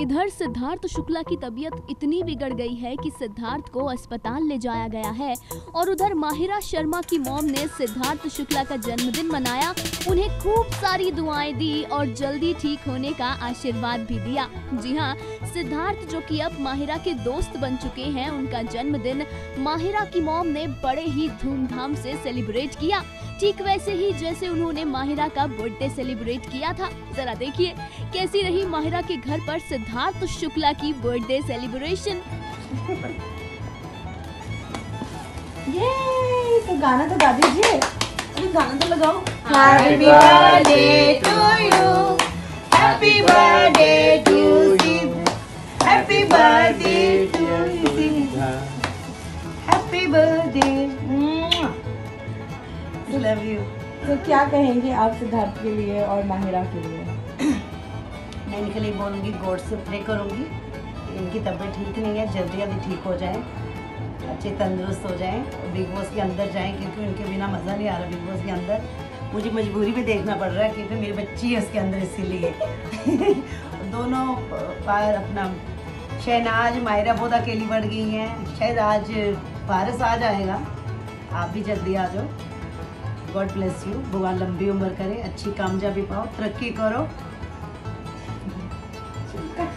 उधर सिद्धार्थ शुक्ला की तबीयत इतनी बिगड़ गई है कि सिद्धार्थ को अस्पताल ले जाया गया है और उधर माहिरा शर्मा की मॉम ने सिद्धार्थ शुक्ला का जन्मदिन मनाया, उन्हें खूब सारी दुआएँ दी और जल्दी ठीक होने का आशीर्वाद भी दिया। जी हाँ सिद्धार्थ जो कि अब माहिरा के दोस्त बन चुके हैं, उनका जन्मदिन माहिरा की मॉम ने बड़े ही धूमधाम से सेलिब्रेट किया। ठीक वैसे ही जैसे उन्होंने माहिरा का बर्थडे सेलिब्रेट किया था। जरा देखिए, कैसी रही माहिरा के घर पर सिद्धार्थ सिद्धार्थ तो शुक्ला की बर्थडे सेलिब्रेशन ये तो गाना तो गा दीजिए। गाना तो लगाओ। Happy birthday to you happy birthday to happy birthday to happy birthday love you तो क्या कहेंगे आप सिद्धार्थ के लिए और माहिरा के लिए? मैं इनके लिए बोलूँगी गॉड से प्रे करूँगी। इनकी तबीयत ठीक नहीं है, जल्दी जल्दी ठीक हो जाए, अच्छे तंदुरुस्त हो जाएँ, बिग बॉस के अंदर जाएँ, क्योंकि उनके बिना मज़ा नहीं आ रहा बिग बॉस के अंदर। मुझे मजबूरी में देखना पड़ रहा है, क्योंकि मेरी बच्ची है उसके अंदर इसीलिए। दोनों बार अपना शहनाज मायरा बहुत अकेली बढ़ गई हैं, शायद आज पारस आ जाएगा। आप भी जल्दी आ जाओ। God bless you. भगवान लंबी उम्र करे, अच्छी कामयाबी पाओ, तरक्की करो।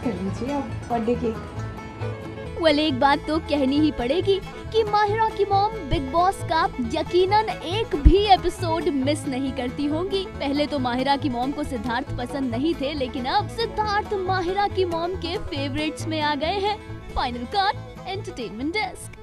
कर लीजिए अब बर्थडे केक। वेल एक बात तो कहनी ही पड़ेगी कि माहिरा की मॉम बिग बॉस का यकीनन एक भी एपिसोड मिस नहीं करती होंगी। पहले तो माहिरा की मॉम को सिद्धार्थ पसंद नहीं थे, लेकिन अब सिद्धार्थ माहिरा की मॉम के फेवरेट्स में आ गए हैं। Final card entertainment desk